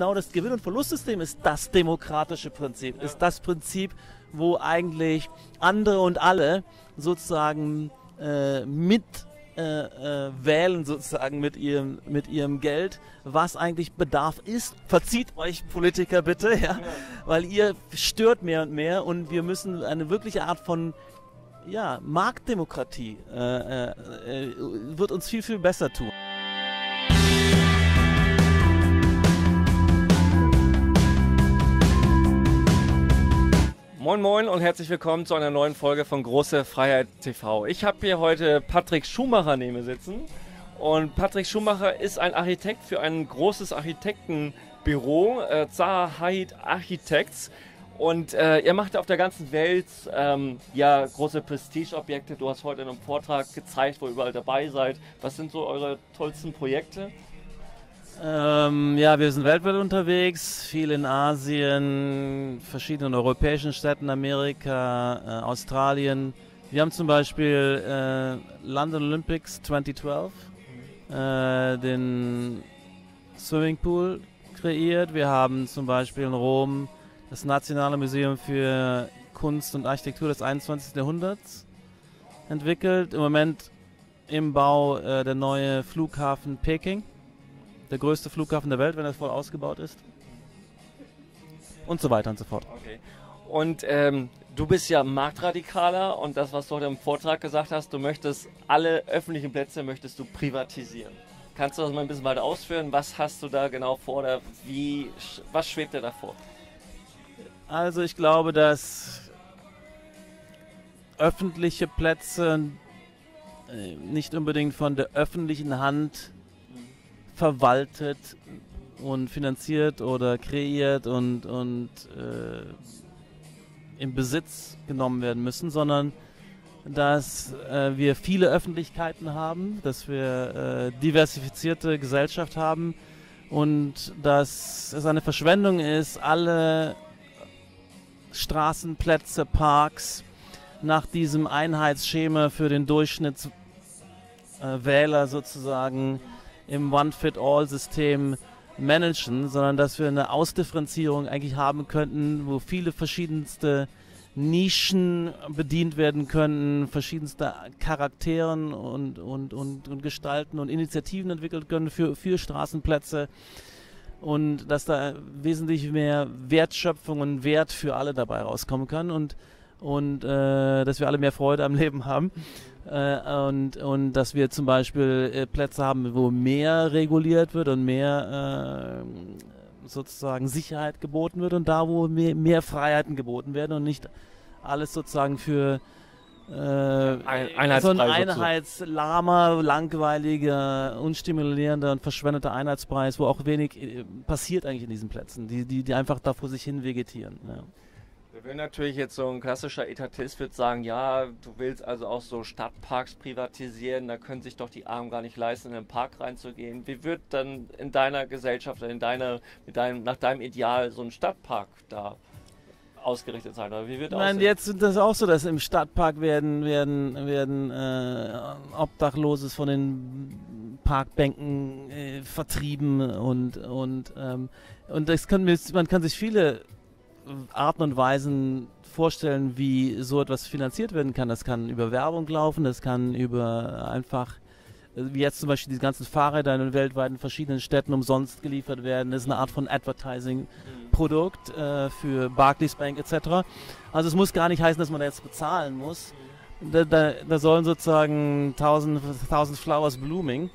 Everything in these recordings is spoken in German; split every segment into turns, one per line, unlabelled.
Genau das Gewinn- und Verlustsystem ist das demokratische Prinzip, ist das Prinzip, wo eigentlich andere und alle sozusagen äh, mit äh, äh, wählen sozusagen mit ihrem, mit ihrem Geld, was eigentlich Bedarf ist. Verzieht euch Politiker bitte, ja, weil ihr stört mehr und mehr und wir müssen eine wirkliche Art von ja, Marktdemokratie äh, äh, äh wird uns viel, viel besser tun.
Moin Moin und herzlich willkommen zu einer neuen Folge von Große Freiheit TV. Ich habe hier heute Patrick Schumacher neben sitzen und Patrick Schumacher ist ein Architekt für ein großes Architektenbüro, äh, Zaha Hadid Architects. Und äh, ihr macht auf der ganzen Welt ähm, ja große Prestigeobjekte. Du hast heute in einem Vortrag gezeigt, wo ihr überall dabei seid. Was sind so eure tollsten Projekte?
Ähm, ja, wir sind weltweit unterwegs, viel in Asien, verschiedenen europäischen Städten, Amerika, äh, Australien. Wir haben zum Beispiel äh, London Olympics 2012, äh, den Swimmingpool kreiert. Wir haben zum Beispiel in Rom das Nationale Museum für Kunst und Architektur des 21. Jahrhunderts entwickelt. Im Moment im Bau äh, der neue Flughafen Peking der größte Flughafen der Welt, wenn er voll ausgebaut ist. Und so weiter und so fort.
Okay. Und ähm, du bist ja Marktradikaler und das, was du heute im Vortrag gesagt hast, du möchtest alle öffentlichen Plätze möchtest du privatisieren. Kannst du das mal ein bisschen weiter ausführen? Was hast du da genau vor oder wie, was schwebt dir davor?
Also ich glaube, dass öffentliche Plätze äh, nicht unbedingt von der öffentlichen Hand verwaltet und finanziert oder kreiert und, und äh, in Besitz genommen werden müssen, sondern dass äh, wir viele Öffentlichkeiten haben, dass wir äh, diversifizierte Gesellschaft haben und dass es eine Verschwendung ist, alle Straßenplätze, Parks nach diesem Einheitsschema für den Durchschnittswähler sozusagen im One-Fit-All-System managen, sondern dass wir eine Ausdifferenzierung eigentlich haben könnten, wo viele verschiedenste Nischen bedient werden können, verschiedenste Charakteren und, und, und, und Gestalten und Initiativen entwickelt können für, für Straßenplätze. Und dass da wesentlich mehr Wertschöpfung und Wert für alle dabei rauskommen kann. Und, und äh, dass wir alle mehr Freude am Leben haben. Äh, und, und dass wir zum Beispiel äh, Plätze haben, wo mehr reguliert wird und mehr äh, sozusagen Sicherheit geboten wird und da, wo mehr, mehr Freiheiten geboten werden und nicht alles sozusagen für äh, ein, so ein einheitslahmer, langweiliger, unstimulierender und verschwendeter Einheitspreis, wo auch wenig äh, passiert eigentlich in diesen Plätzen, die, die, die einfach da vor sich hin vegetieren. Ja.
Wenn natürlich jetzt so ein klassischer Etatist wird sagen, ja, du willst also auch so Stadtparks privatisieren, da können sich doch die Armen gar nicht leisten, in den Park reinzugehen. Wie wird dann in deiner Gesellschaft, in deiner, mit deinem, nach deinem Ideal so ein Stadtpark da ausgerichtet sein? Oder wie wird
Nein, jetzt ist das auch so, dass im Stadtpark werden, werden, werden äh, Obdachloses von den Parkbänken äh, vertrieben und, und, ähm, und das können, man kann sich viele Arten und Weisen vorstellen, wie so etwas finanziert werden kann. Das kann über Werbung laufen, das kann über einfach, wie jetzt zum Beispiel die ganzen Fahrräder in weltweiten verschiedenen Städten umsonst geliefert werden. Das ist eine Art von Advertising-Produkt äh, für Barclays Bank etc. Also es muss gar nicht heißen, dass man da jetzt bezahlen muss. Da, da, da sollen sozusagen tausend, tausend Flowers blooming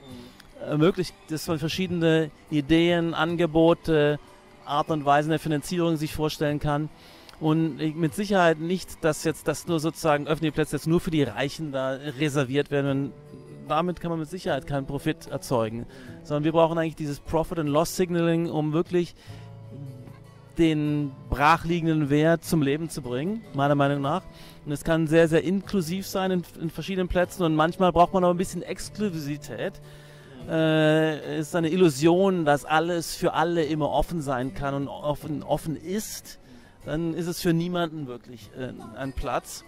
äh, möglich, das sind verschiedene Ideen, Angebote, Art und Weise der Finanzierung sich vorstellen kann. Und mit Sicherheit nicht, dass jetzt das nur sozusagen öffentliche Plätze jetzt nur für die Reichen da reserviert werden. damit kann man mit Sicherheit keinen Profit erzeugen. Sondern wir brauchen eigentlich dieses Profit and Loss Signaling, um wirklich den brachliegenden Wert zum Leben zu bringen, meiner Meinung nach. Und es kann sehr, sehr inklusiv sein in, in verschiedenen Plätzen und manchmal braucht man aber ein bisschen Exklusivität äh, ist eine Illusion, dass alles für alle immer offen sein kann und offen, offen ist, dann ist es für niemanden wirklich äh, ein Platz.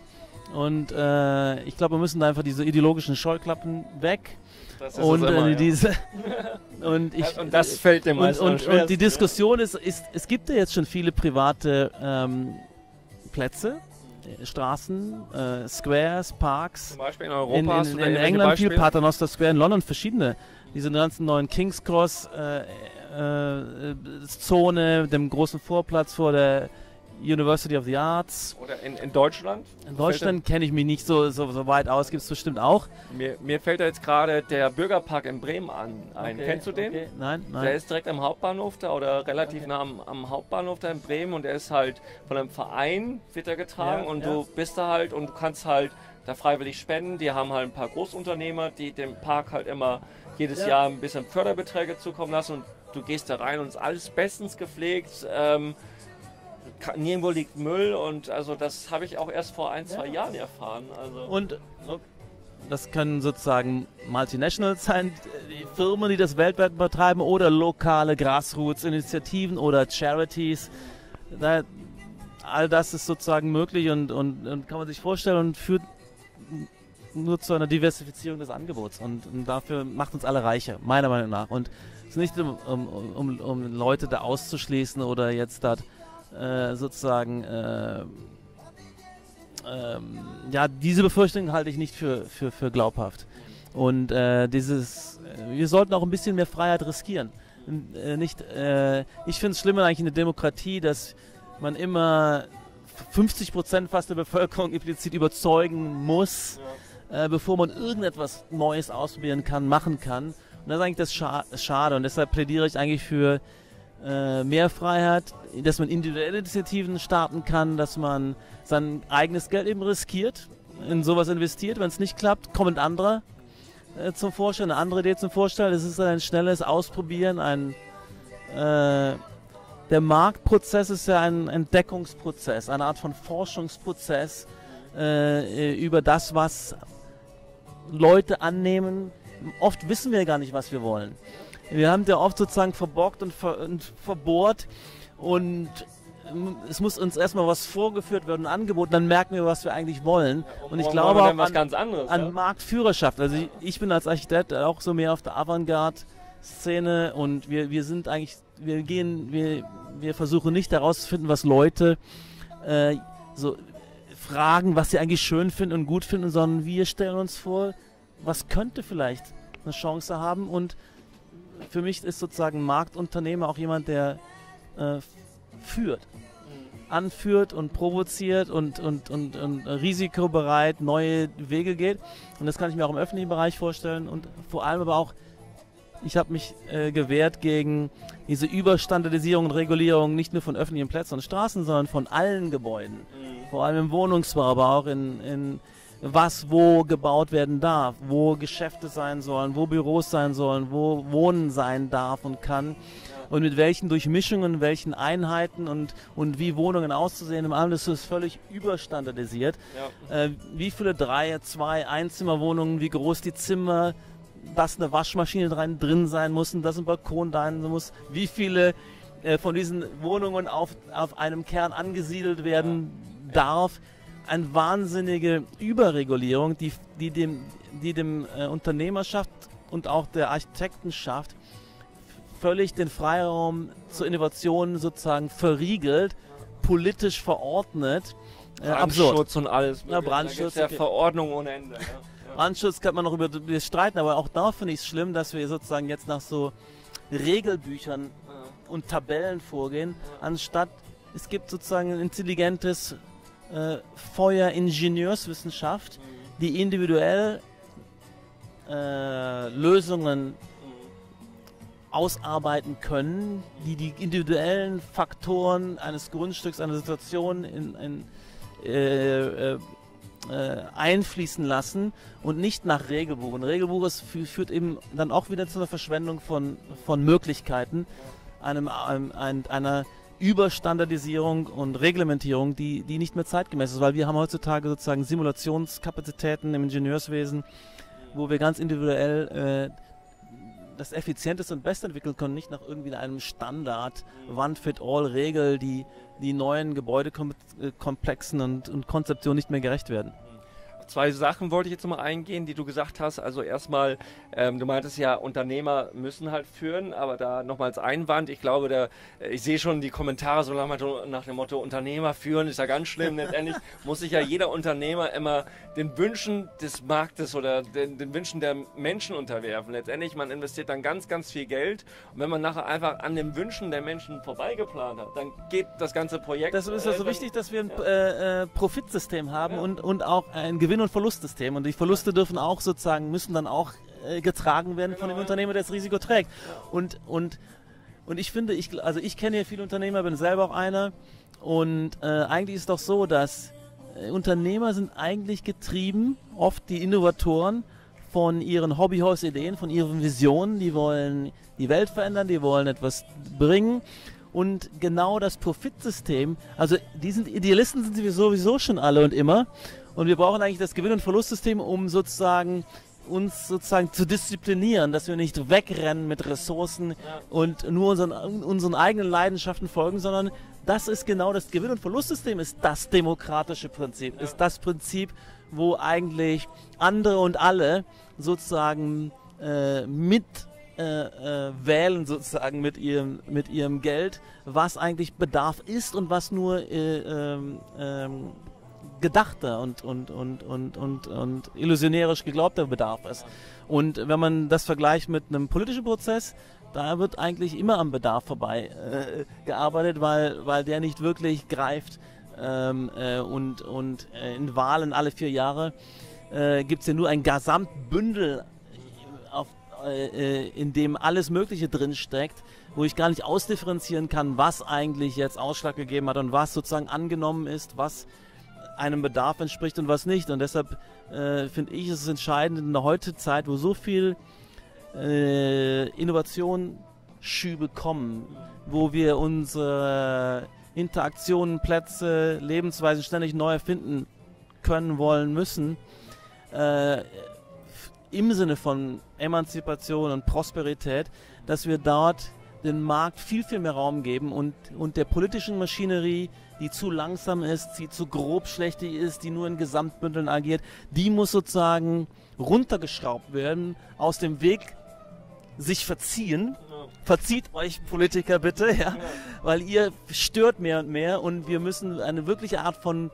Und äh, ich glaube, wir müssen da einfach diese ideologischen Scheuklappen weg.
Das
und
es immer,
äh,
ja.
diese und ich
und das fällt dem
und,
am
und, und die Diskussion ist, ist, es gibt ja jetzt schon viele private ähm, Plätze, äh, Straßen, äh, Squares, Parks.
Zum Beispiel in Europa
In, in, in
irgendwelche
England viel? Paternoster Square, in London verschiedene. Diese ganzen neuen King's Cross äh, äh, Zone, dem großen Vorplatz vor der University of the Arts.
Oder in, in Deutschland?
In Deutschland kenne ich mich nicht so, so, so weit aus, gibt es bestimmt auch.
Mir, mir fällt da jetzt gerade der Bürgerpark in Bremen an. Ein. Kennst du den?
Okay. Nein,
Der
nein.
ist direkt am Hauptbahnhof da oder relativ nah am, am Hauptbahnhof da in Bremen und der ist halt von einem Verein wird er getragen
Ja,
und
ja.
du bist da halt und du kannst halt da freiwillig spenden. Die haben halt ein paar Großunternehmer, die dem Park halt immer jedes
Ja.
Jahr ein bisschen Förderbeträge zukommen lassen und du gehst da rein und es ist alles bestens gepflegt. Ähm, nirgendwo liegt Müll und also das habe ich auch erst vor ein, zwei Jahren erfahren. Also
Und das können sozusagen Multinationals sein, die Firmen, die das weltweit betreiben, oder lokale Grassroots-Initiativen oder Charities. Da, all das ist sozusagen möglich und, und, und kann man sich vorstellen und führt nur zu einer Diversifizierung des Angebots. Und, und dafür macht uns alle reicher, meiner Meinung nach. Und es ist nicht, um, um, um, Leute da auszuschließen oder jetzt da äh, sozusagen äh, ähm, ja, diese Befürchtung halte ich nicht für, für, für glaubhaft. Und äh, dieses, äh, wir sollten auch ein bisschen mehr Freiheit riskieren. Äh, nicht, äh, ich finde es schlimmer eigentlich in der Demokratie, dass man immer 50 Prozent fast der Bevölkerung implizit überzeugen muss, äh, bevor man irgendetwas Neues ausprobieren kann, machen kann. Und das ist eigentlich das Scha Schade. Und deshalb plädiere ich eigentlich für äh, mehr Freiheit, dass man individuelle Initiativen starten kann, dass man sein eigenes Geld eben riskiert, in sowas investiert. Wenn es nicht klappt, kommt ein anderer äh, zum Vorstellen, eine andere Idee zum Vorstellen. Es ist ein schnelles Ausprobieren, ein äh, der Marktprozess ist ja ein Entdeckungsprozess, eine Art von Forschungsprozess äh, über das, was Leute annehmen. Oft wissen wir gar nicht, was wir wollen. Wir haben ja oft sozusagen verborgt und, ver und verbohrt und ähm, es muss uns erstmal was vorgeführt werden, ein Angebot, dann merken wir, was wir eigentlich wollen. Und ich glaube auch an,
ganz anderes.
an
ja?
Marktführerschaft. Also ich, ich bin als Architekt auch so mehr auf der Avantgarde-Szene und wir, wir sind eigentlich, wir gehen, wir, wir versuchen nicht herauszufinden, was Leute äh, so fragen, was sie eigentlich schön finden und gut finden, sondern wir stellen uns vor, was könnte vielleicht eine Chance haben und für mich ist sozusagen ein Marktunternehmer auch jemand, der äh, führt anführt und provoziert und, und, und, und risikobereit neue Wege geht. Und das kann ich mir auch im öffentlichen Bereich vorstellen und vor allem aber auch, ich habe mich äh, gewehrt gegen diese Überstandardisierung und Regulierung nicht nur von öffentlichen Plätzen und Straßen, sondern von allen Gebäuden.
Mhm.
Vor allem im Wohnungsbau, aber auch in, in was wo gebaut werden darf, wo Geschäfte sein sollen, wo Büros sein sollen, wo Wohnen sein darf und kann und mit welchen Durchmischungen, welchen Einheiten und, und wie Wohnungen auszusehen im Allem, das ist völlig überstandardisiert.
Ja.
Äh, wie viele drei, zwei Einzimmerwohnungen, wie groß die Zimmer, dass eine Waschmaschine drin, drin sein muss und dass ein Balkon da sein muss, wie viele äh, von diesen Wohnungen auf, auf einem Kern angesiedelt werden darf. Eine wahnsinnige Überregulierung, die, die dem, die dem äh, Unternehmerschaft und auch der Architektenschaft völlig den Freiraum zur Innovation sozusagen verriegelt, politisch verordnet. Äh, absurd.
Brandschutz und alles.
Ja,
mögliche.
Brandschutz,
Da gibt's ja
okay.
Verordnungen ohne Ende. Ja.
Brandschutz kann man noch über das streiten, aber auch da finde ich es schlimm, dass wir sozusagen jetzt nach so Regelbüchern und Tabellen vorgehen, anstatt es gibt sozusagen ein intelligentes äh, Feueringenieurswissenschaft, die individuell äh, Lösungen ausarbeiten können, die die individuellen Faktoren eines Grundstücks, einer Situation in, in, äh, äh, einfließen lassen und nicht nach Regelbuch. Und Regelbuch ist, fü- führt eben dann auch wieder zu einer Verschwendung von, von Möglichkeiten, einem, einem, ein, einer Überstandardisierung und Reglementierung, die, die nicht mehr zeitgemäß ist, weil wir haben heutzutage sozusagen Simulationskapazitäten im Ingenieurswesen, wo wir ganz individuell äh, das effizienteste und beste entwickeln können, nicht nach irgendwie einem Standard, One-Fit-All-Regel, die die neuen Gebäudekomplexen und, und Konzeptionen nicht mehr gerecht werden.
Zwei Sachen wollte ich jetzt nochmal eingehen, die du gesagt hast. Also erstmal, ähm, du meintest ja, Unternehmer müssen halt führen, aber da nochmals Einwand. Ich glaube, da, äh, ich sehe schon die Kommentare so nach dem Motto, Unternehmer führen ist ja ganz schlimm. Letztendlich muss sich ja jeder Unternehmer immer den Wünschen des Marktes oder den, den Wünschen der Menschen unterwerfen. Letztendlich, man investiert dann ganz, ganz viel Geld und wenn man nachher einfach an den Wünschen der Menschen vorbeigeplant hat, dann geht das ganze Projekt.
Das ist ja so äh, wichtig, dass wir ein ja. äh, äh Profitsystem haben ja. und, und auch ein Gewinn- und Verlustsystem. Und die Verluste dürfen auch sozusagen, müssen dann auch äh, getragen werden genau, von dem Unternehmer, der das Risiko trägt. Und, und, und ich finde, ich, also ich kenne ja viele Unternehmer, bin selber auch einer. Und äh, eigentlich ist es doch so, dass äh, Unternehmer sind eigentlich getrieben, oft die Innovatoren, von ihren Hobbyhorse-Ideen, von ihren Visionen. Die wollen die Welt verändern, die wollen etwas bringen. Und genau das Profitsystem, also die sind Idealisten sind sie sowieso schon alle und immer. Und wir brauchen eigentlich das Gewinn- und Verlustsystem, um sozusagen uns sozusagen zu disziplinieren, dass wir nicht wegrennen mit Ressourcen und nur unseren, unseren eigenen Leidenschaften folgen, sondern das ist genau das Gewinn- und Verlustsystem, ist das demokratische Prinzip, ist das Prinzip, wo eigentlich andere und alle sozusagen äh, mit äh, äh, wählen sozusagen mit ihrem mit ihrem Geld, was eigentlich Bedarf ist und was nur äh, ähm, ähm, gedachter und, und, und, und, und, und illusionärisch geglaubter Bedarf ist. Und wenn man das vergleicht mit einem politischen Prozess, da wird eigentlich immer am Bedarf vorbei äh, gearbeitet, weil, weil der nicht wirklich greift. Ähm, äh, und und äh, in Wahlen alle vier Jahre äh, gibt es ja nur ein Gesamtbündel, auf, äh, äh, in dem alles Mögliche drinsteckt, wo ich gar nicht ausdifferenzieren kann, was eigentlich jetzt Ausschlag gegeben hat und was sozusagen angenommen ist, was einem Bedarf entspricht und was nicht. Und deshalb äh, finde ich es entscheidend in der heutigen Zeit, wo so viel äh, Innovationsschübe kommen, wo wir unsere Interaktionen, Plätze, Lebensweisen ständig neu erfinden können, wollen, müssen, äh, im Sinne von Emanzipation und Prosperität, dass wir dort den Markt viel, viel mehr Raum geben und, und der politischen Maschinerie die zu langsam ist, die zu grobschlächtig ist, die nur in Gesamtbündeln agiert, die muss sozusagen runtergeschraubt werden, aus dem Weg sich verziehen. Verzieht euch Politiker bitte, ja, weil ihr stört mehr und mehr und wir müssen eine wirkliche Art von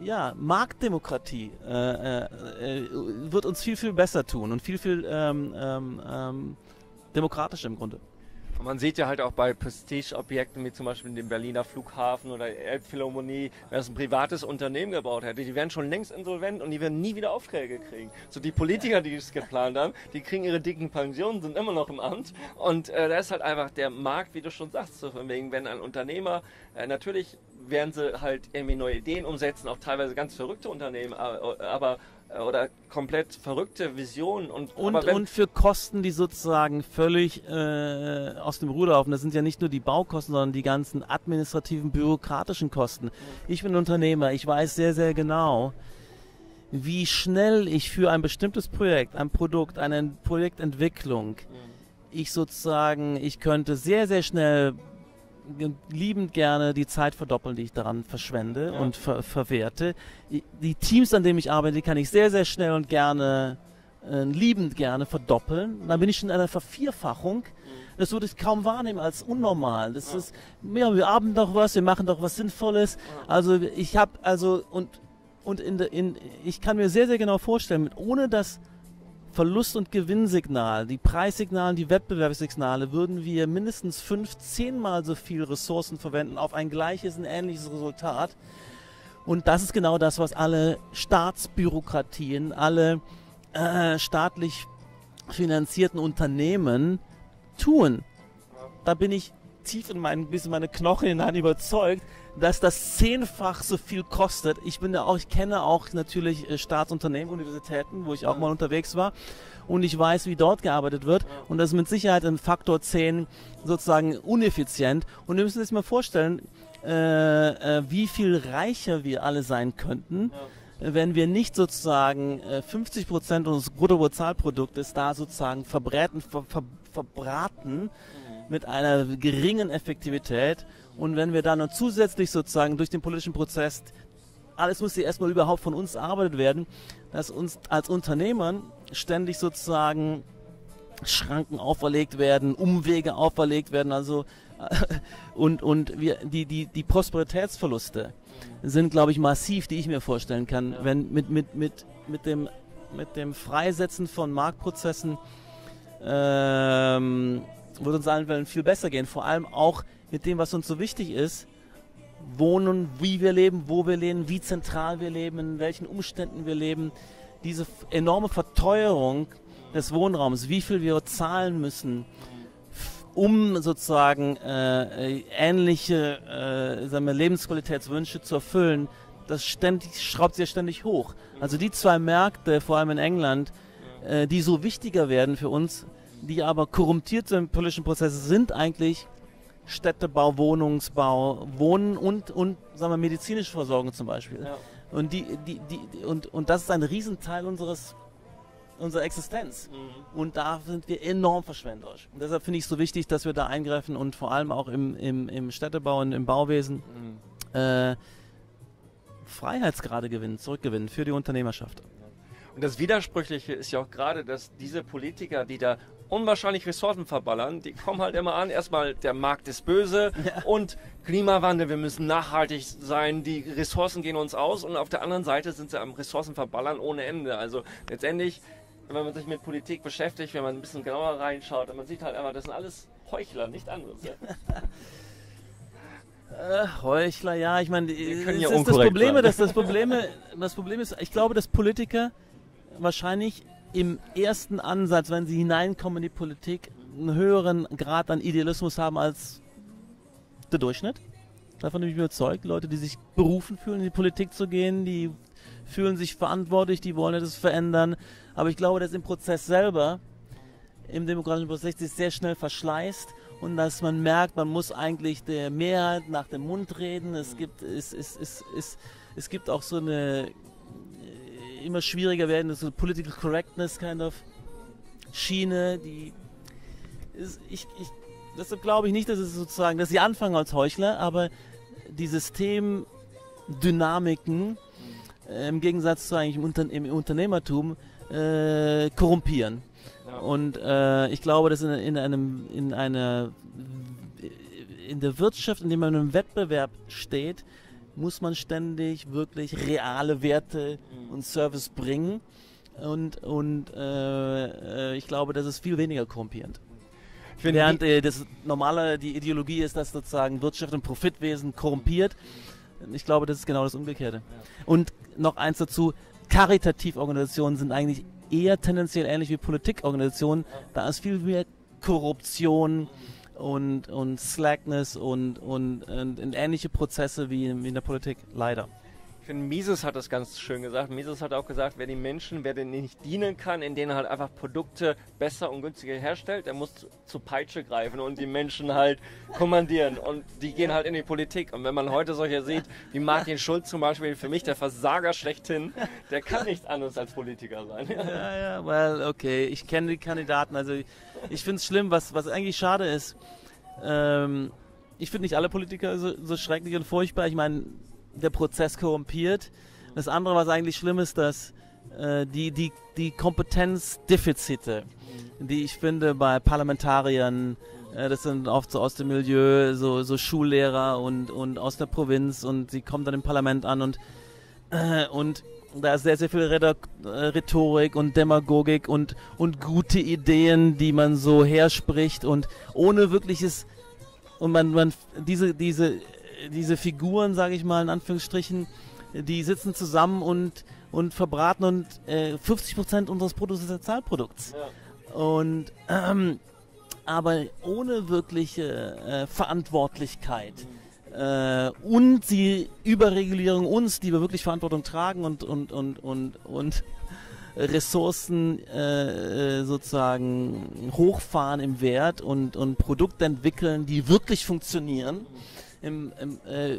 ja, Marktdemokratie äh, äh, äh wird uns viel, viel besser tun und viel, viel ähm, ähm, ähm demokratischer im Grunde.
Man sieht ja halt auch bei Prestigeobjekten wie zum Beispiel dem Berliner Flughafen oder Elbphilharmonie, wenn das ein privates Unternehmen gebaut hätte, die wären schon längst insolvent und die werden nie wieder Aufträge kriegen. So die Politiker, die das geplant haben, die kriegen ihre dicken Pensionen, sind immer noch im Amt und äh, da ist halt einfach der Markt, wie du schon sagst, so von wegen, wenn ein Unternehmer äh, natürlich werden sie halt irgendwie neue Ideen umsetzen, auch teilweise ganz verrückte Unternehmen, aber, aber äh, oder komplett verrückte Visionen und
und, und für Kosten, die sozusagen völlig äh, aus dem Ruder laufen. Das sind ja nicht nur die Baukosten, sondern die ganzen administrativen, bürokratischen Kosten. Ich bin Unternehmer, ich weiß sehr, sehr genau, wie schnell ich für ein bestimmtes Projekt, ein Produkt, eine Projektentwicklung, mhm. ich sozusagen, ich könnte sehr, sehr schnell liebend gerne die Zeit verdoppeln, die ich daran verschwende ja. und ver verwerte. Die Teams, an denen ich arbeite, kann ich sehr, sehr schnell und gerne, äh, liebend gerne verdoppeln. dann bin ich schon in einer Vervierfachung. Mhm. Das würde ich kaum wahrnehmen als unnormal. Das ja. ist, ja, wir arbeiten doch was, wir machen doch was Sinnvolles. Ja. Also ich habe, also und und in, in, ich kann mir sehr, sehr genau vorstellen, ohne dass Verlust- und Gewinnsignal, die Preissignale, die Wettbewerbssignale, würden wir mindestens fünf, zehnmal so viel Ressourcen verwenden auf ein gleiches, ein ähnliches Resultat. Und das ist genau das, was alle Staatsbürokratien, alle äh, staatlich finanzierten Unternehmen tun. Da bin ich tief in mein, bis in meine Knochen hinein überzeugt, dass das zehnfach so viel kostet. Ich bin ja auch, ich kenne auch natürlich äh, Staatsunternehmen, Universitäten, wo ich auch mal unterwegs war. Und ich weiß, wie dort gearbeitet wird. Und das ist mit Sicherheit ein Faktor 10 sozusagen uneffizient. Und wir müssen uns mal vorstellen, äh, äh, wie viel reicher wir alle sein könnten. Ja wenn wir nicht sozusagen 50 Prozent unseres Bruttosozialproduktes da sozusagen verbräten, ver, ver, verbraten mhm. Mit einer geringen Effektivität und wenn wir dann noch zusätzlich sozusagen durch den politischen Prozess alles muss ja erstmal überhaupt von uns erarbeitet werden, dass uns als Unternehmern ständig sozusagen Schranken auferlegt werden, Umwege auferlegt werden, also und, und wir, die, die, die Prosperitätsverluste sind, glaube ich, massiv, die ich mir vorstellen kann, ja. wenn mit, mit, mit, mit, dem, mit dem Freisetzen von Marktprozessen ähm, würde uns allen Fällen viel besser gehen. Vor allem auch mit dem, was uns so wichtig ist. Wohnen, wie wir leben, wo wir leben, wie zentral wir leben, in welchen Umständen wir leben. Diese enorme Verteuerung des Wohnraums, wie viel wir zahlen müssen, um sozusagen äh, ähnliche äh, sagen wir, Lebensqualitätswünsche zu erfüllen, das ständig, schraubt sich ja ständig hoch. Also die zwei Märkte, vor allem in England, äh, die so wichtiger werden für uns, die aber korrumpiert sind, politischen Prozesse sind eigentlich Städtebau, Wohnungsbau, Wohnen und, und sagen wir, medizinische Versorgung zum Beispiel. Ja. Und, die, die, die, und, und das ist ein Riesenteil unseres, unserer Existenz. Mhm. Und da sind wir enorm verschwenderisch. Und deshalb finde ich es so wichtig, dass wir da eingreifen und vor allem auch im, im, im Städtebau und im Bauwesen mhm. äh, Freiheitsgrade gewinnen, zurückgewinnen für die Unternehmerschaft.
Und das Widersprüchliche ist ja auch gerade, dass diese Politiker, die da unwahrscheinlich Ressourcen verballern, die kommen halt immer an, erstmal der Markt ist böse ja. und Klimawandel, wir müssen nachhaltig sein, die Ressourcen gehen uns aus und auf der anderen Seite sind sie am Ressourcen verballern ohne Ende. Also letztendlich, wenn man sich mit Politik beschäftigt, wenn man ein bisschen genauer reinschaut, man sieht halt einfach, das sind alles Heuchler, nicht anderes. Ja.
Äh, Heuchler, ja, ich meine, das, das Problem, das, das Problem, das Problem ist, ich glaube, dass Politiker wahrscheinlich im ersten Ansatz, wenn sie hineinkommen in die Politik, einen höheren Grad an Idealismus haben als der Durchschnitt. Davon bin ich überzeugt. Leute, die sich berufen fühlen, in die Politik zu gehen, die fühlen sich verantwortlich, die wollen etwas verändern. Aber ich glaube, dass im Prozess selber, im demokratischen Prozess, sich sehr schnell verschleißt und dass man merkt, man muss eigentlich der Mehrheit nach dem Mund reden. Es gibt, es, es, es, es, es gibt auch so eine immer schwieriger werden, so Political Correctness kind of Schiene, die ist, ich, ich, deshalb glaube ich nicht, dass es sozusagen, dass sie anfangen als Heuchler, aber die Systemdynamiken äh, im Gegensatz zu eigentlich im, Unter im Unternehmertum äh, korrumpieren. Ja. Und äh, ich glaube, dass in, in einem, in einer, in der Wirtschaft, in der man im Wettbewerb steht, muss man ständig wirklich reale Werte mhm. und Service bringen. Und, und äh, äh, ich glaube, das ist viel weniger korrumpierend. Während äh, das normale, die Ideologie ist, dass sozusagen Wirtschaft und Profitwesen korrumpiert. Ich glaube, das ist genau das Umgekehrte. Und noch eins dazu, Karitativorganisationen sind eigentlich eher tendenziell ähnlich wie Politikorganisationen. Da ist viel mehr Korruption. Und, und Slackness und, und, und, und ähnliche Prozesse wie in, wie in der Politik, leider.
Ich finde, Mises hat das ganz schön gesagt. Mises hat auch gesagt, wer die Menschen, wer denen nicht dienen kann, in denen halt einfach Produkte besser und günstiger herstellt, der muss zu, zu Peitsche greifen und die Menschen halt kommandieren. Und die gehen halt in die Politik. Und wenn man heute solche sieht, wie Martin Schulz zum Beispiel, für mich der Versager schlechthin, der kann nicht anders als Politiker sein.
Ja, ja, well, okay. Ich kenne die Kandidaten. Also ich finde es schlimm, was, was eigentlich schade ist. Ähm, ich finde nicht alle Politiker so, so schrecklich und furchtbar. Ich meine, der Prozess korrumpiert. Das andere, was eigentlich schlimm ist, dass äh, die, die, die Kompetenzdefizite, die ich finde bei Parlamentariern, äh, das sind oft so aus dem Milieu, so, so Schullehrer und, und aus der Provinz und sie kommen dann im Parlament an und, äh, und da ist sehr, sehr viel Rhetorik und Demagogik und, und gute Ideen, die man so herspricht und ohne wirkliches und man, man diese, diese diese Figuren, sage ich mal in Anführungsstrichen, die sitzen zusammen und, und verbraten und äh, 50 Prozent unseres Bruttosozialprodukts. Ja. Und ähm, aber ohne wirkliche äh, Verantwortlichkeit äh, und die Überregulierung uns, die wir wirklich Verantwortung tragen und und und und und Ressourcen äh, äh sozusagen hochfahren im Wert und und Produkte entwickeln, die wirklich funktionieren. Mhm im, im äh,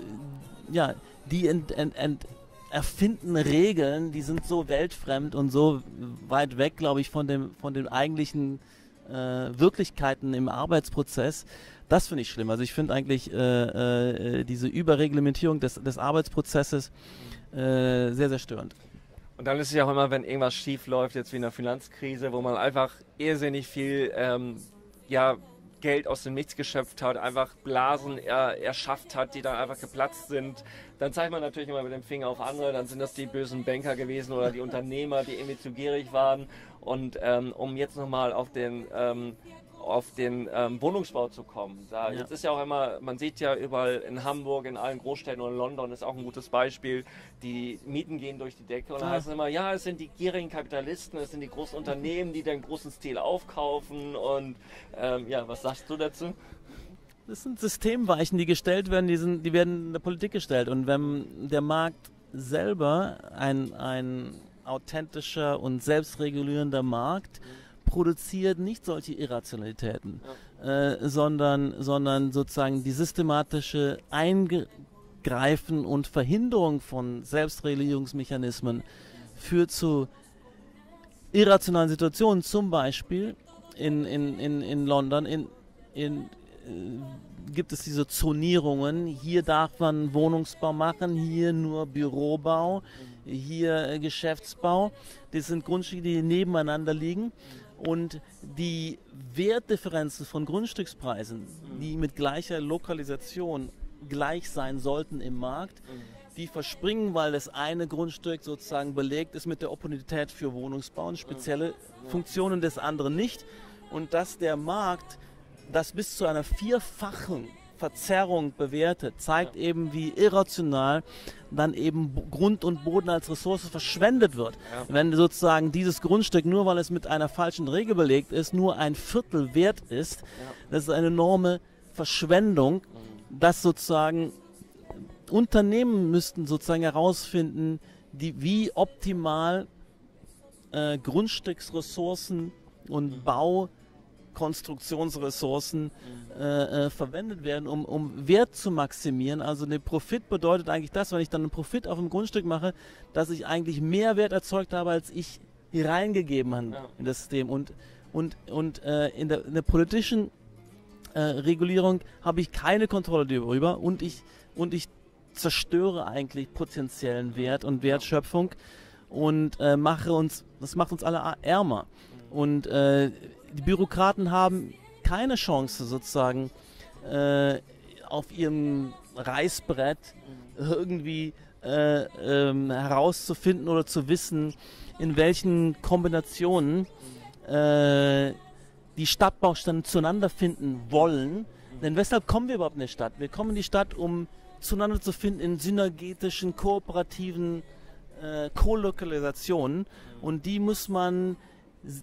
ja, die ent, ent, ent, erfinden Regeln, die sind so weltfremd und so weit weg, glaube ich, von dem, von dem eigentlichen äh, Wirklichkeiten im Arbeitsprozess. Das finde ich schlimm. Also ich finde eigentlich äh, äh, diese Überreglementierung des, des Arbeitsprozesses äh, sehr, sehr störend.
Und dann ist es ja auch immer, wenn irgendwas schief läuft, jetzt wie in der Finanzkrise, wo man einfach irrsinnig viel ähm, ja, Geld aus dem Nichts geschöpft hat, einfach Blasen er, erschafft hat, die dann einfach geplatzt sind. Dann zeigt man natürlich immer mit dem Finger auf andere, dann sind das die bösen Banker gewesen oder die Unternehmer, die irgendwie zu gierig waren. Und ähm, um jetzt nochmal auf den ähm, auf den ähm, Wohnungsbau zu kommen. Da, ja. Jetzt ist ja auch immer, man sieht ja überall in Hamburg, in allen Großstädten und London ist auch ein gutes Beispiel, die Mieten gehen durch die Decke und dann heißt es immer, ja, es sind die gierigen Kapitalisten, es sind die großen Unternehmen, die den großen Stil aufkaufen und ähm, ja, was sagst du dazu?
Das sind Systemweichen, die gestellt werden, die, sind, die werden in der Politik gestellt und wenn der Markt selber ein, ein authentischer und selbstregulierender Markt mhm produziert nicht solche Irrationalitäten, ja. äh, sondern, sondern sozusagen die systematische Eingreifen und Verhinderung von Selbstregulierungsmechanismen führt zu irrationalen Situationen, zum Beispiel in, in, in, in London, in, in, äh, gibt es diese Zonierungen, hier darf man Wohnungsbau machen, hier nur Bürobau, hier äh, Geschäftsbau. Das sind Grundstücke, die nebeneinander liegen. Und die Wertdifferenzen von Grundstückspreisen, die mit gleicher Lokalisation gleich sein sollten im Markt, die verspringen, weil das eine Grundstück sozusagen belegt ist mit der Opportunität für Wohnungsbau und spezielle Funktionen des anderen nicht. Und dass der Markt das bis zu einer vierfachen Verzerrung bewertet, zeigt eben, wie irrational dann eben Grund und Boden als Ressource verschwendet wird. Ja. Wenn sozusagen dieses Grundstück, nur weil es mit einer falschen Regel belegt ist, nur ein Viertel wert ist, ja. das ist eine enorme Verschwendung, mhm. dass sozusagen Unternehmen müssten sozusagen herausfinden, die, wie optimal äh, Grundstücksressourcen und mhm. Bau Konstruktionsressourcen äh, äh, verwendet werden, um, um Wert zu maximieren. Also der Profit bedeutet eigentlich das, wenn ich dann einen Profit auf dem Grundstück mache, dass ich eigentlich mehr Wert erzeugt habe, als ich hier reingegeben habe ja. in das System. Und, und, und äh, in, der, in, der, politischen äh, Regulierung habe ich keine Kontrolle darüber und ich, und ich zerstöre eigentlich potenziellen Wert und Wertschöpfung und äh, mache uns, das macht uns alle ärmer. Und äh, die Bürokraten haben keine Chance sozusagen äh, auf ihrem Reißbrett irgendwie äh, ähm, herauszufinden oder zu wissen, in welchen Kombinationen äh, die Stadtbausteine zueinander finden wollen. Denn weshalb kommen wir überhaupt in die Stadt? Wir kommen in die Stadt, um zueinander zu finden in synergetischen, kooperativen äh, Co-Lokalisationen. Und die muss man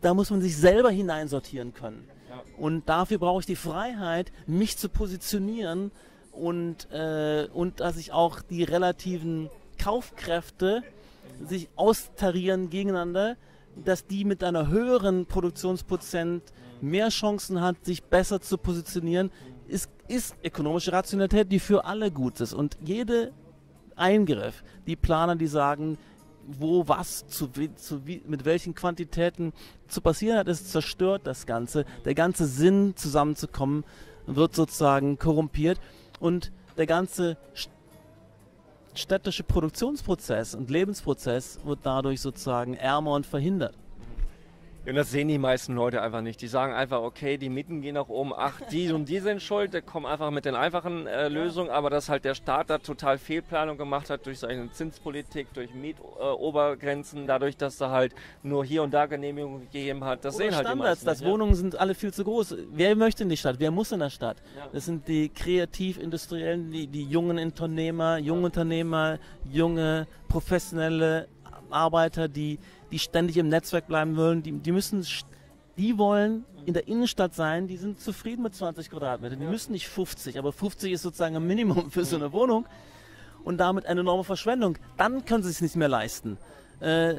da muss man sich selber hineinsortieren können. Ja. Und dafür brauche ich die Freiheit, mich zu positionieren und, äh, und dass ich auch die relativen Kaufkräfte sich austarieren gegeneinander, dass die mit einer höheren Produktionsprozent mehr Chancen hat, sich besser zu positionieren, ist, ist ökonomische Rationalität, die für alle gut ist. Und jede Eingriff, die Planer, die sagen, wo was zu, zu, mit welchen Quantitäten zu passieren hat, es zerstört das Ganze. Der ganze Sinn zusammenzukommen wird sozusagen korrumpiert und der ganze städtische Produktionsprozess und Lebensprozess wird dadurch sozusagen ärmer und verhindert.
Und das sehen die meisten Leute einfach nicht. Die sagen einfach, okay, die Mieten gehen nach oben, ach, die und die sind schuld, der kommen einfach mit den einfachen äh, Lösungen, aber dass halt der Staat da total Fehlplanung gemacht hat durch seine Zinspolitik, durch Mietobergrenzen, äh, dadurch, dass er halt nur hier und da Genehmigungen gegeben hat. Das Oder sehen halt Standards, die
meisten. Dass Wohnungen sind alle viel zu groß. Wer möchte in die Stadt? Wer muss in der Stadt? Ja. Das sind die Kreativindustriellen, die, die jungen Unternehmer, junge Unternehmer, junge professionelle Arbeiter, die die ständig im Netzwerk bleiben wollen, die, die müssen, die wollen in der Innenstadt sein, die sind zufrieden mit 20 Quadratmetern. Die müssen nicht 50, aber 50 ist sozusagen ein Minimum für so eine Wohnung und damit eine enorme Verschwendung. Dann können sie es nicht mehr leisten. Äh,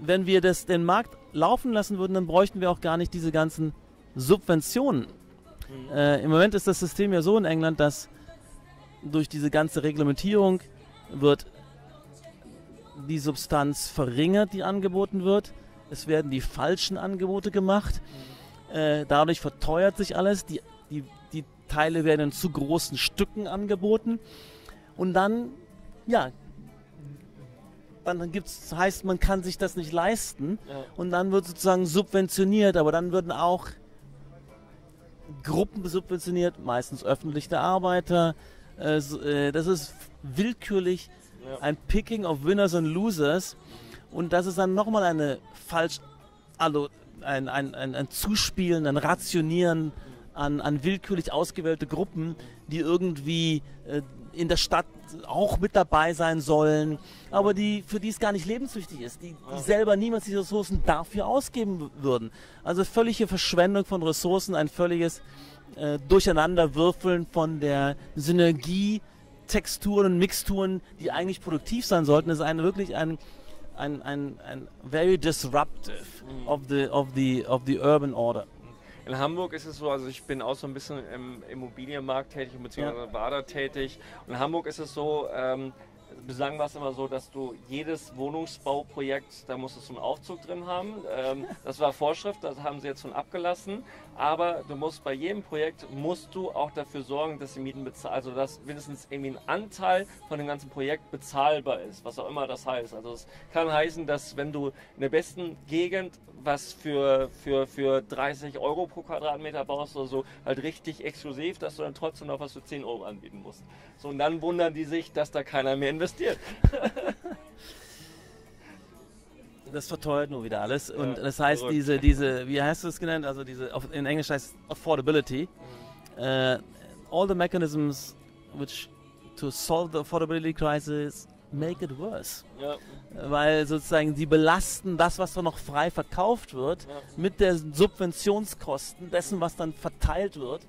wenn wir das, den Markt laufen lassen würden, dann bräuchten wir auch gar nicht diese ganzen Subventionen. Mhm. Äh, Im Moment ist das System ja so in England, dass durch diese ganze Reglementierung wird die Substanz verringert, die angeboten wird. Es werden die falschen Angebote gemacht. Äh, dadurch verteuert sich alles. Die, die, die Teile werden in zu großen Stücken angeboten. Und dann, ja, dann gibt's, heißt, man kann sich das nicht leisten.
Ja.
Und dann wird sozusagen subventioniert, aber dann würden auch Gruppen subventioniert, meistens öffentliche Arbeiter. Äh, äh, das ist willkürlich
Ja.
ein Picking of Winners and Losers. Und das ist dann nochmal eine falsch, also ein, ein, ein, ein Zuspielen, ein Rationieren an, an willkürlich ausgewählte Gruppen, die irgendwie äh, in der Stadt auch mit dabei sein sollen, aber die, für die es gar nicht lebenswichtig ist, die, die selber niemals die Ressourcen dafür ausgeben würden. Also völlige Verschwendung von Ressourcen, ein völliges äh, Durcheinanderwürfeln von der Synergie, Texturen und Mixturen, die eigentlich produktiv sein sollten, ist ein wirklich ein ein, ein, ein very disruptive of the of the of the urban order.
In Hamburg ist es so, also ich bin auch so ein bisschen im Immobilienmarkt tätig, beziehungsweise war da tätig. Und in Hamburg ist es so, ähm, bislang war es immer so, dass du jedes Wohnungsbauprojekt, da musstest du einen Aufzug drin haben. Ähm, das war Vorschrift, das haben sie jetzt schon abgelassen. Aber du musst bei jedem Projekt, musst du auch dafür sorgen, dass die Mieten bezahlt, also dass mindestens irgendwie ein Anteil von dem ganzen Projekt bezahlbar ist, was auch immer das heißt. Also es kann heißen, dass wenn du in der besten Gegend was für, für, für 30 Euro pro Quadratmeter baust oder so, halt richtig exklusiv, dass du dann trotzdem noch was für 10 Euro anbieten musst. So, und dann wundern die sich, dass da keiner mehr investiert.
Das verteuert nur wieder alles. Und
Ja,
das heißt,
verrückt.
diese, diese, wie heißt du es genannt? Also diese, in Englisch heißt es Affordability. Äh, all the mechanisms which to solve the affordability crisis make it worse.
Ja,
Weil sozusagen die belasten das, was da noch frei verkauft wird,
Ja.
mit der Subventionskosten dessen, was dann verteilt wird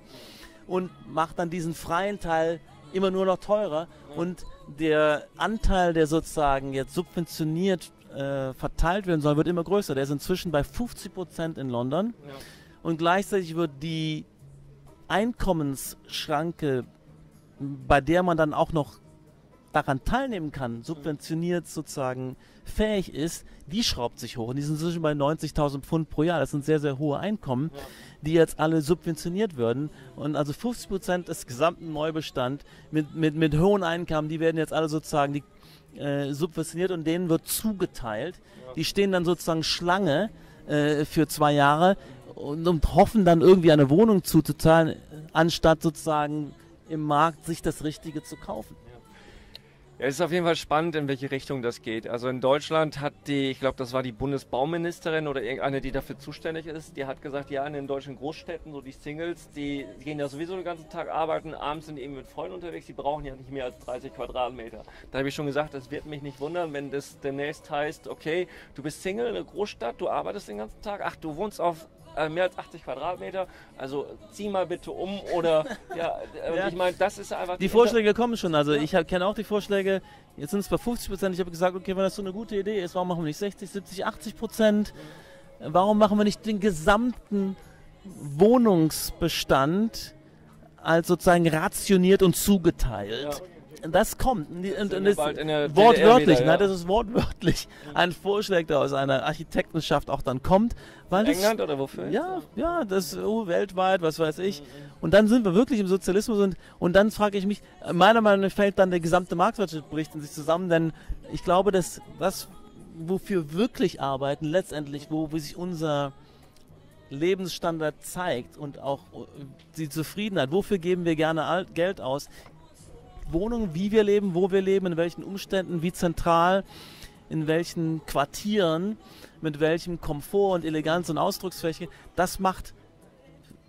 und macht dann diesen freien Teil immer nur noch teurer und der Anteil, der sozusagen jetzt subventioniert äh, verteilt werden soll, wird immer größer. Der ist inzwischen bei 50 Prozent in London
ja.
und gleichzeitig wird die Einkommensschranke, bei der man dann auch noch daran teilnehmen kann, subventioniert sozusagen fähig ist, die schraubt sich hoch. Und die sind inzwischen bei 90.000 Pfund pro Jahr. Das sind sehr, sehr hohe Einkommen,
Ja.
die jetzt alle subventioniert werden. Und also 50 Prozent des gesamten Neubestand mit, mit, mit hohen Einkommen, die werden jetzt alle sozusagen die, äh, subventioniert und denen wird zugeteilt. Die stehen dann sozusagen Schlange äh, für zwei Jahre und, und hoffen dann irgendwie eine Wohnung zuzuzahlen, anstatt sozusagen im Markt sich das Richtige zu kaufen.
Ja, es ist auf jeden Fall spannend, in welche Richtung das geht. Also in Deutschland hat die, ich glaube, das war die Bundesbauministerin oder irgendeine, die dafür zuständig ist, die hat gesagt, ja, in den deutschen Großstädten, so die Singles, die gehen ja sowieso den ganzen Tag arbeiten, abends sind eben mit Freunden unterwegs, die brauchen ja nicht mehr als 30 Quadratmeter. Da habe ich schon gesagt, das wird mich nicht wundern, wenn das demnächst heißt, okay, du bist Single in einer Großstadt, du arbeitest den ganzen Tag, ach, du wohnst auf äh, mehr als 80 Quadratmeter, also zieh mal bitte um oder, ja, äh,
Ja.
ich meine, das ist einfach...
Die Vorschläge kommen schon. Also ich kenne auch die Vorschläge. Jetzt sind es bei 50 Prozent. Ich habe gesagt, okay, wenn das so eine gute Idee ist, warum machen wir nicht 60, 70, 80 Prozent? Warum machen wir nicht den gesamten Wohnungsbestand als sozusagen rationiert und zugeteilt? Das kommt. Und, die- und, ist wortwörtlich,
wieder, ja.
ne? das ist wortwörtlich ein Vorschlag, der aus einer Architektenschaft auch dann kommt. Weil das
England oder wofür?
ja, ja, das oh, weltweit, was weiß ich. Und dann sind wir wirklich im Sozialismus und, und dann frage ich mich, meiner Meinung nach fällt dann der gesamte Marktwirtschaftsbericht in sich zusammen, denn ich glaube, dass das, wofür wir wirklich arbeiten, letztendlich, wo, wo sich unser Lebensstandard zeigt und auch äh, die Zufriedenheit, wofür geben wir gerne Geld aus? Wohnungen, wie wir leben, wo wir leben, in welchen Umständen, wie zentral, in welchen Quartieren, mit welchem Komfort und Eleganz und Ausdrucksfläche, das macht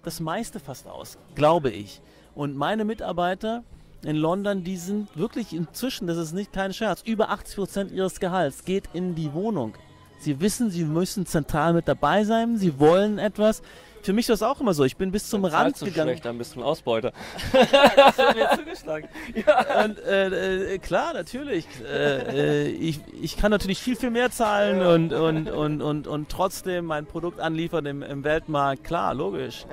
das meiste fast aus, glaube ich. Und meine Mitarbeiter in London, die sind wirklich inzwischen, das ist nicht kein Scherz, über 80 Prozent ihres Gehalts geht in die Wohnung. Sie wissen, sie müssen zentral mit dabei sein, sie wollen etwas. Für mich war es auch immer so. Ich bin bis zum
Dann
Rand gegangen.
schlecht, dann bist du ein Ausbeuter.
Das wird mir zugeschlagen. Und äh, äh, klar, natürlich. Äh, äh, ich, ich kann natürlich viel, viel mehr zahlen und, und, und, und, und trotzdem mein Produkt anliefern im, im Weltmarkt. Klar, logisch.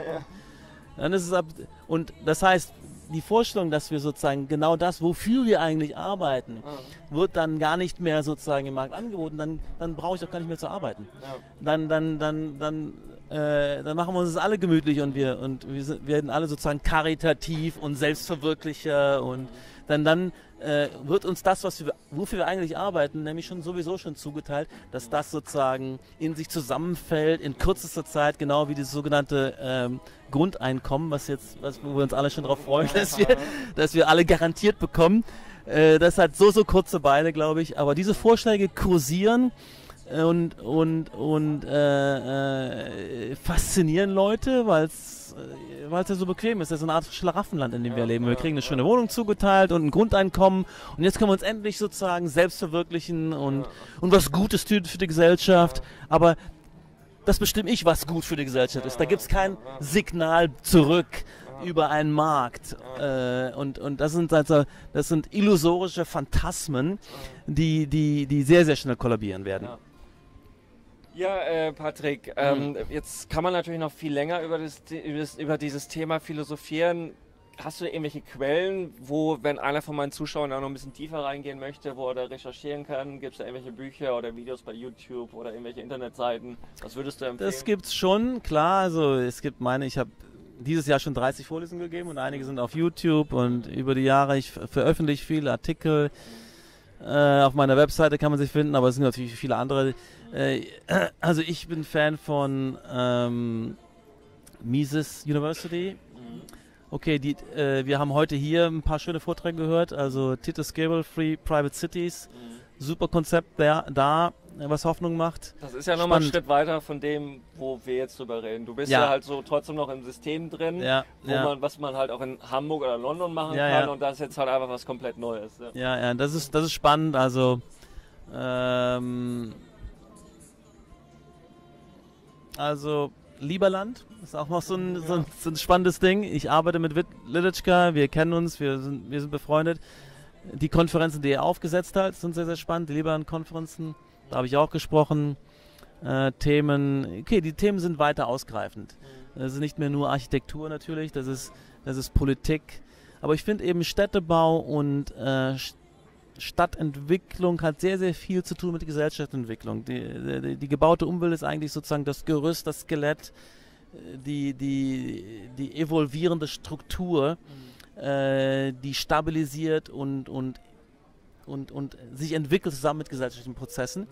Dann ist es ab. Und das heißt, die Vorstellung, dass wir sozusagen genau das, wofür wir eigentlich arbeiten, wird dann gar nicht mehr sozusagen im Markt angeboten, dann, dann brauche ich auch gar nicht mehr zu arbeiten.
Ja.
Dann, dann, dann, dann äh, dann machen wir uns das alle gemütlich und wir und wir sind, werden alle sozusagen karitativ und Selbstverwirklicher und dann dann äh, wird uns das, was wir, wofür wir eigentlich arbeiten, nämlich schon sowieso schon zugeteilt, dass das sozusagen in sich zusammenfällt in kürzester Zeit, genau wie das sogenannte ähm, Grundeinkommen, was jetzt, was, wo wir uns alle schon darauf freuen, dass wir, dass wir alle garantiert bekommen. Äh, das hat so so kurze Beine, glaube ich. Aber diese Vorschläge kursieren und und und äh, äh, faszinieren Leute, weil es äh, weil es ja so bequem ist. Das ist eine Art Schlaraffenland, in dem wir leben. Wir kriegen eine schöne Wohnung zugeteilt und ein Grundeinkommen und jetzt können wir uns endlich sozusagen selbst verwirklichen und und was Gutes tun für die Gesellschaft. Aber das bestimme ich, was gut für die Gesellschaft ist. Da gibt es kein Signal zurück über einen Markt. Äh, und, und das sind also, das sind illusorische Phantasmen, die, die, die sehr, sehr schnell kollabieren werden.
Ja. Ja, äh, Patrick, ähm, mhm. jetzt kann man natürlich noch viel länger über, das, über, das, über dieses Thema philosophieren. Hast du irgendwelche Quellen, wo, wenn einer von meinen Zuschauern da noch ein bisschen tiefer reingehen möchte, wo er da recherchieren kann? Gibt es da irgendwelche Bücher oder Videos bei YouTube oder irgendwelche Internetseiten? Was würdest du empfehlen?
Das gibt's schon, klar. Also es gibt meine, ich habe dieses Jahr schon 30 Vorlesungen gegeben und einige sind auf YouTube und über die Jahre, ich veröffentliche viele Artikel. Äh, auf meiner Webseite kann man sich finden, aber es sind natürlich viele andere. Äh, also ich bin Fan von ähm, Mises University. Okay, die, äh, wir haben heute hier ein paar schöne Vorträge gehört. Also Titus Gable, Free Private Cities. Super Konzept da, da was Hoffnung macht.
Das ist ja nochmal ein Schritt weiter von dem, wo wir jetzt drüber reden. Du bist ja, ja halt so trotzdem noch im System drin,
ja,
wo
ja.
man, was man halt auch in Hamburg oder London machen kann und das ist jetzt halt einfach was komplett Neues.
Ja, ja, das ist, das ist spannend. Also ähm, also Lieberland ist auch noch so ein, so ein, so ein spannendes Ding. Ich arbeite mit Lilitschka, wir kennen uns, wir sind, wir sind befreundet. Die Konferenzen, die er aufgesetzt hat, sind sehr, sehr spannend. Die Lieberland-Konferenzen, da habe ich auch gesprochen. Äh, Themen, okay, die Themen sind weiter ausgreifend. Das ist nicht mehr nur Architektur natürlich, das ist, das ist Politik. Aber ich finde eben Städtebau und äh, Stadtentwicklung hat sehr, sehr viel zu tun mit Gesellschaftsentwicklung. Die, die, die, gebaute Umwelt ist eigentlich sozusagen das Gerüst, das Skelett, die, die, die evolvierende Struktur, mhm. äh, die stabilisiert und, und, und, und sich entwickelt zusammen mit gesellschaftlichen Prozessen. Mhm.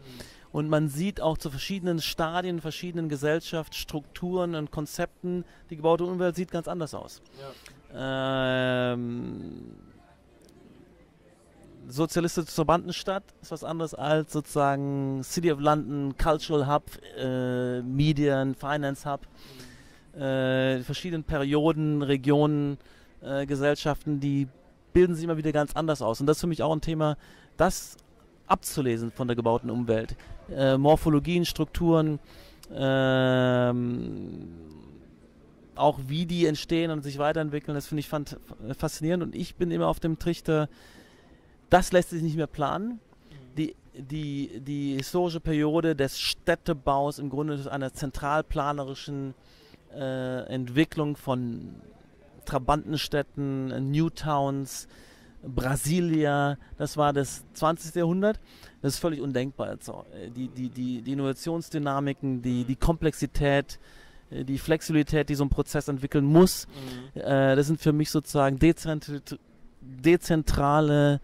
Und man sieht auch zu verschiedenen Stadien, verschiedenen Gesellschaftsstrukturen und Konzepten, die gebaute Umwelt sieht ganz anders aus. Ja. Ähm, sozialistische Verbandenstadt ist was anderes als sozusagen City of London, Cultural Hub, äh, Medien, Finance Hub. Äh, verschiedenen Perioden, Regionen, äh, Gesellschaften, die bilden sich immer wieder ganz anders aus. Und das ist für mich auch ein Thema, das abzulesen von der gebauten Umwelt. Äh, Morphologien, Strukturen, ähm, auch wie die entstehen und sich weiterentwickeln, das finde ich faszinierend. Und ich bin immer auf dem Trichter, das lässt sich nicht mehr planen. Die, die, die historische Periode des Städtebaus im Grunde ist einer zentralplanerischen äh, Entwicklung von Trabantenstädten, Newtowns, Brasilia, das war das 20. Jahrhundert. Das ist völlig undenkbar. Also, die, die, die, die Innovationsdynamiken, die, die Komplexität, äh, die Flexibilität, die so ein Prozess entwickeln muss, mhm. äh, das sind für mich sozusagen dezentrale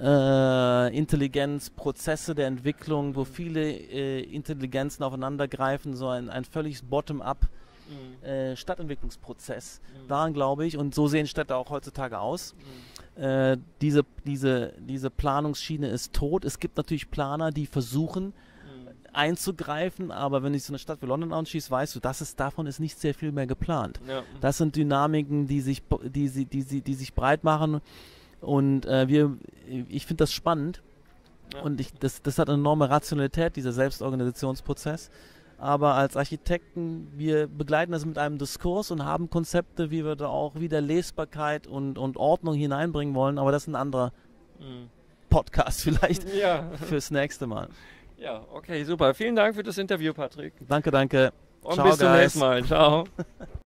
äh, Intelligenz, Prozesse der Entwicklung, wo viele äh, Intelligenzen aufeinandergreifen, so ein, ein völlig bottom-up mhm. äh, Stadtentwicklungsprozess. Mhm. Daran glaube ich, und so sehen Städte auch heutzutage aus. Mhm. Äh, diese, diese, diese Planungsschiene ist tot. Es gibt natürlich Planer, die versuchen, mhm. einzugreifen, aber wenn ich so eine Stadt wie London anschieße, weißt du, das ist, davon ist nicht sehr viel mehr geplant. Ja. Das sind Dynamiken, die sich, die, die, die, die sich breit machen und äh, wir, ich finde das spannend. Ja. Und ich, das, das hat eine enorme Rationalität, dieser Selbstorganisationsprozess. Aber als Architekten, wir begleiten das mit einem Diskurs und haben Konzepte, wie wir da auch wieder Lesbarkeit und, und Ordnung hineinbringen wollen. Aber das ist ein anderer mhm. Podcast vielleicht ja. fürs nächste Mal.
Ja, okay, super. Vielen Dank für das Interview, Patrick.
Danke, danke.
Und Ciao, bis zum nächsten Mal. Ciao.